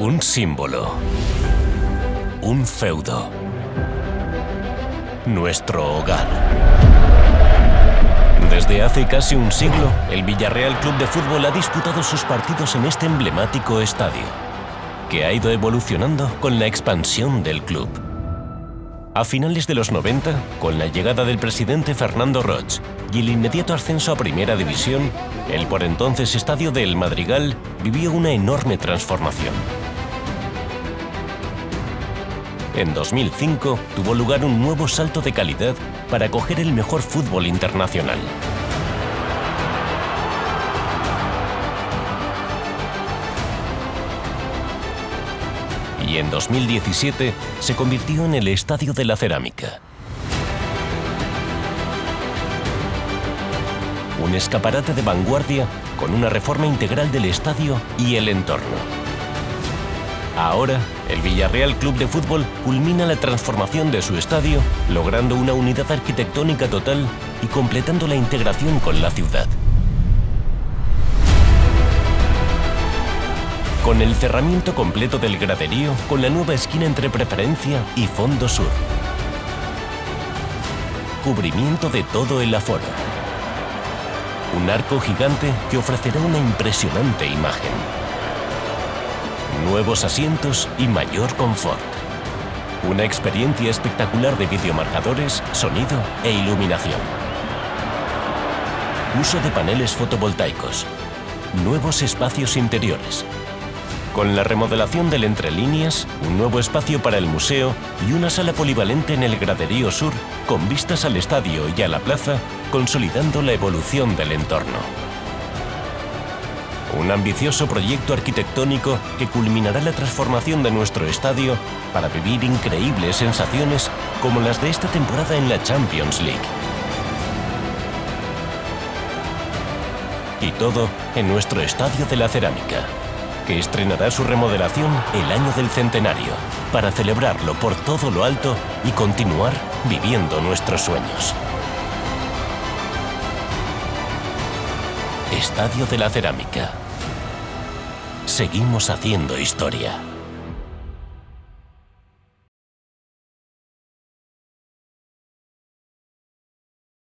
Un símbolo. Un feudo. Nuestro hogar. Desde hace casi un siglo, el Villarreal Club de Fútbol ha disputado sus partidos en este emblemático estadio, que ha ido evolucionando con la expansión del club. A finales de los 90, con la llegada del presidente Fernando Roch y el inmediato ascenso a Primera División, el por entonces estadio del Madrigal vivió una enorme transformación. En 2005 tuvo lugar un nuevo salto de calidad para acoger el mejor fútbol internacional. Y en 2017 se convirtió en el Estadio de la Cerámica. Un escaparate de vanguardia con una reforma integral del estadio y el entorno. Ahora, el Villarreal Club de Fútbol culmina la transformación de su estadio, logrando una unidad arquitectónica total y completando la integración con la ciudad. Con el cerramiento completo del graderío con la nueva esquina entre Preferencia y Fondo Sur. Cubrimiento de todo el aforo. Un arco gigante que ofrecerá una impresionante imagen. Nuevos asientos y mayor confort. Una experiencia espectacular de videomarcadores, sonido e iluminación. Uso de paneles fotovoltaicos. Nuevos espacios interiores. Con la remodelación del entre líneas, un nuevo espacio para el museo y una sala polivalente en el graderío sur con vistas al estadio y a la plaza, consolidando la evolución del entorno. Un ambicioso proyecto arquitectónico que culminará la transformación de nuestro estadio para vivir increíbles sensaciones como las de esta temporada en la Champions League. Y todo en nuestro Estadio de la Cerámica, que estrenará su remodelación el año del centenario, para celebrarlo por todo lo alto y continuar viviendo nuestros sueños. Estadio de la Cerámica. Seguimos haciendo historia.